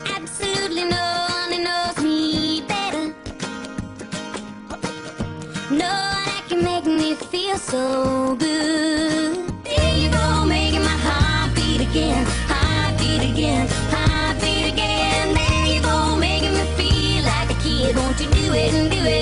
Absolutely no one knows me better. No one can make me feel so good. There you go, making my heart beat again, heart beat again, heart beat again. There you go, making me feel like a kid. Won't you do it and do it?